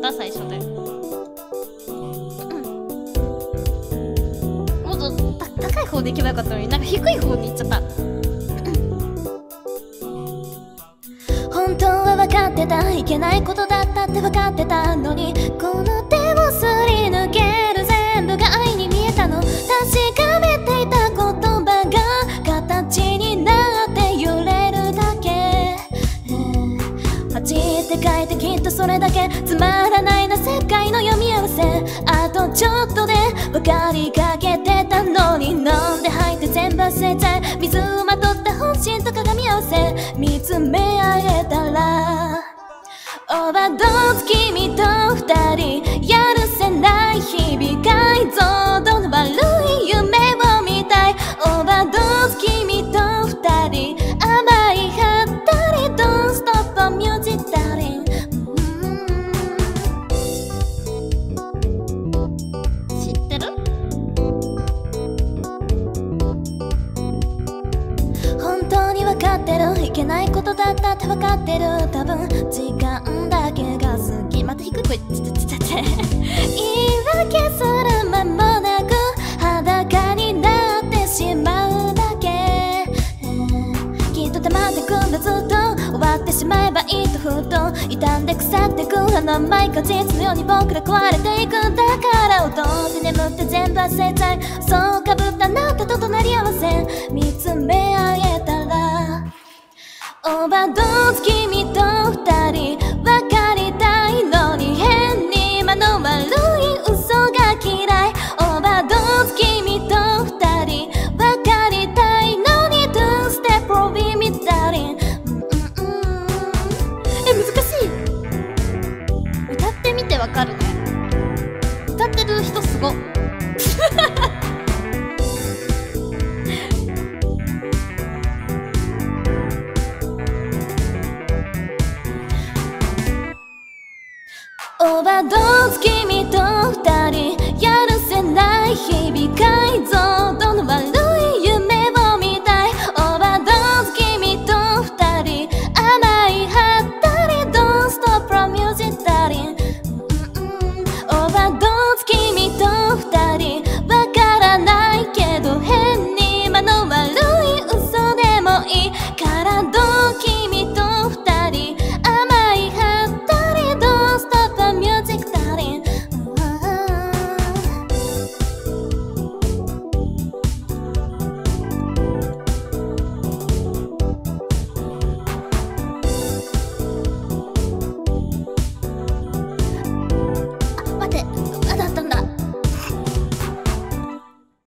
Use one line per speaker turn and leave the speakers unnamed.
った最初で、うん、もっと高い方で行けばよかったのになんか低い方に行っちゃった。
本当は分かってた。いけないことだったって分かってたのにこの恥って書いてきっとそれだけつまらないな世界の読み合わせ。あとちょっとで分かりかけてたのに飲んで吐いて全部忘れちゃい。水をまとった本心と鏡合わせ。見つめ合えたら。オーバードーズ君と二人。っ
てる。
いけないことだったって分かってる。多分時間だけが好きまた低い声ちちちちち言い訳する間もなく裸になってしまうだけ、えーきっと溜まってくんだずっと終わってしまえばいいとふと傷んで腐ってくあの甘い果実のように僕ら壊れていくんだから。踊って眠って全部忘れちゃい。そうかぶったな。たオーバードーズ君と二人分かりたいのに変に間の悪い嘘が嫌い。オーバードーズ君と二人分かりたいのに Two step for me darling え難しい。
歌ってみてわかるね。歌ってる人すご。
オーバードーズキ